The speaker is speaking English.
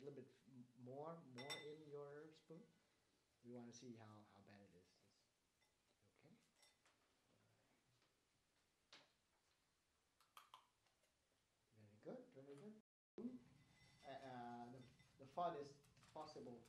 little bit more, more in your spoon. We want to see how, how bad it is. It's- Okay. Very good, very good. Uh, uh, the, the fun is possible